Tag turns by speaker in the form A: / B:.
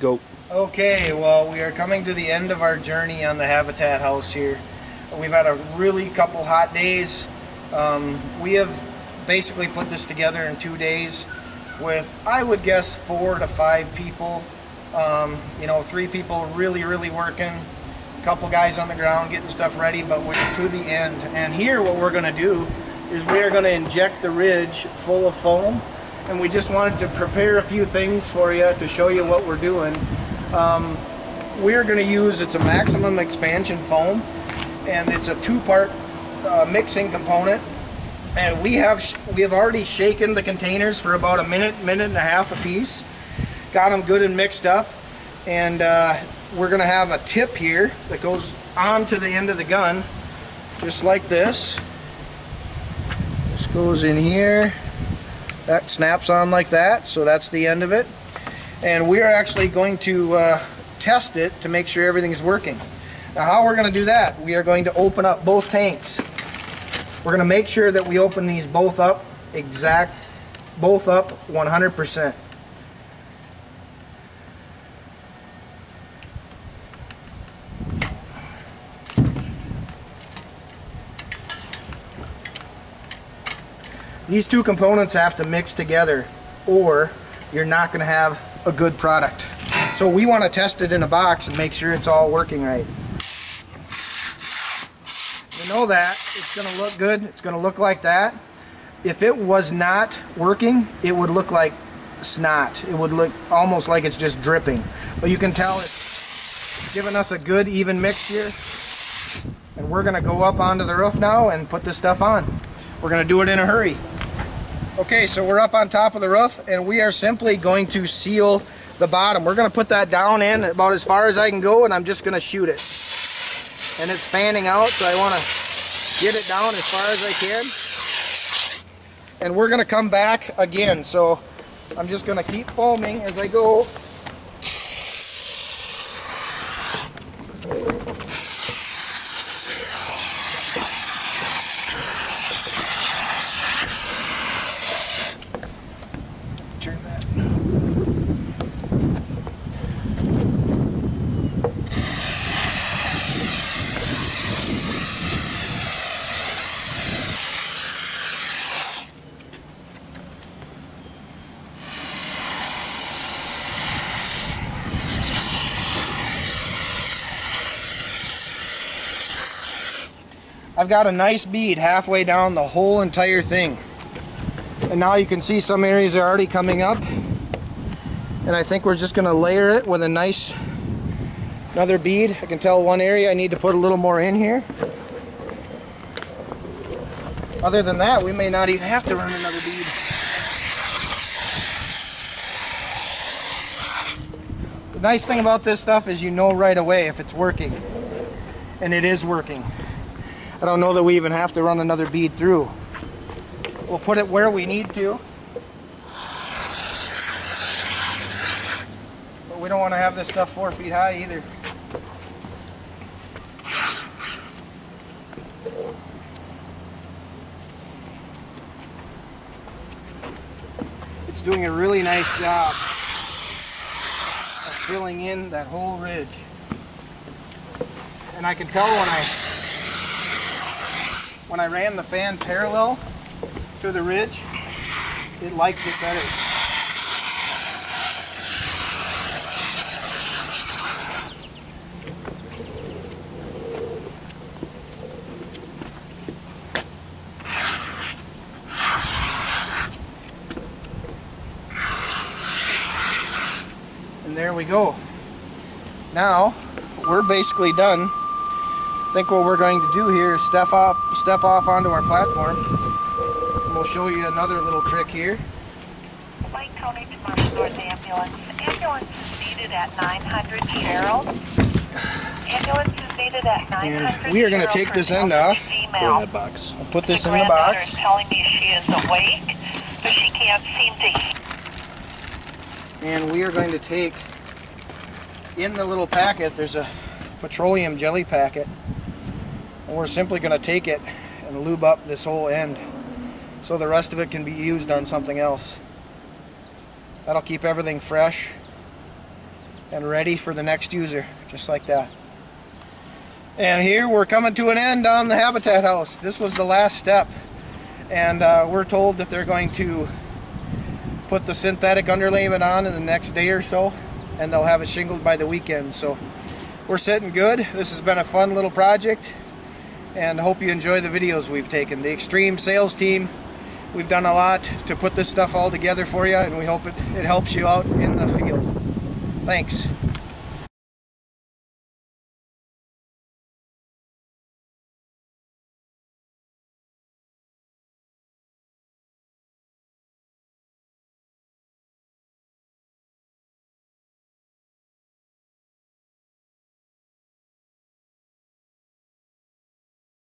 A: Go.
B: Okay, well, we are coming to the end of our journey on the Habitat House here. We've had a really couple hot days. Um, we have basically put this together in two days with, I would guess, four to five people. Um, you know, three people really, really working. A couple guys on the ground getting stuff ready, but we're to the end. And here, what we're going to do is we are going to inject the ridge full of foam and we just wanted to prepare a few things for you to show you what we're doing. Um, we're going to use, it's a maximum expansion foam, and it's a two-part uh, mixing component. And we have we have already shaken the containers for about a minute, minute and a half a piece. Got them good and mixed up. And uh, we're going to have a tip here that goes on to the end of the gun, just like this. This goes in here that snaps on like that so that's the end of it. And we are actually going to uh, test it to make sure everything's working. Now how we're going to do that we are going to open up both tanks. We're going to make sure that we open these both up exact both up 100% These two components have to mix together or you're not going to have a good product. So we want to test it in a box and make sure it's all working right. You know that it's going to look good. It's going to look like that. If it was not working, it would look like snot. It would look almost like it's just dripping. But you can tell it's giving us a good even mixture. And we're going to go up onto the roof now and put this stuff on. We're going to do it in a hurry. Okay, so we're up on top of the roof and we are simply going to seal the bottom. We're going to put that down in about as far as I can go and I'm just going to shoot it. And it's fanning out, so I want to get it down as far as I can. And we're going to come back again, so I'm just going to keep foaming as I go. I've got a nice bead halfway down the whole entire thing. And now you can see some areas are already coming up. And I think we're just going to layer it with a nice another bead. I can tell one area I need to put a little more in here. Other than that, we may not even have to run another bead. The nice thing about this stuff is you know right away if it's working. And it is working. I don't know that we even have to run another bead through. We'll put it where we need to. But we don't want to have this stuff four feet high either. It's doing a really nice job of filling in that whole ridge. And I can tell when I when I ran the fan parallel to the ridge, it liked it better. And there we go. Now, we're basically done think what we're going to do here is step off, step off onto our platform. We'll show you another little trick here.
C: White Tony to Marshall North Ambulance. Ambulance is needed at 900 Cheryl. Ambulance is needed at 900
B: And we are going to take this end off.
A: Put in the box.
B: I'll put this
C: the
B: in the box.
C: is telling me she is awake, but she can't seem to
B: And we are going to take, in the little packet, there's a petroleum jelly packet. And we're simply going to take it and lube up this whole end so the rest of it can be used on something else. That'll keep everything fresh and ready for the next user, just like that. And here we're coming to an end on the Habitat House. This was the last step. And uh, we're told that they're going to put the synthetic underlayment on in the next day or so. And they'll have it shingled by the weekend. So we're sitting good. This has been a fun little project. And hope you enjoy the videos we've taken. The Extreme Sales Team, we've done a lot to put this stuff all together for you. And we hope it, it helps you out in the field. Thanks.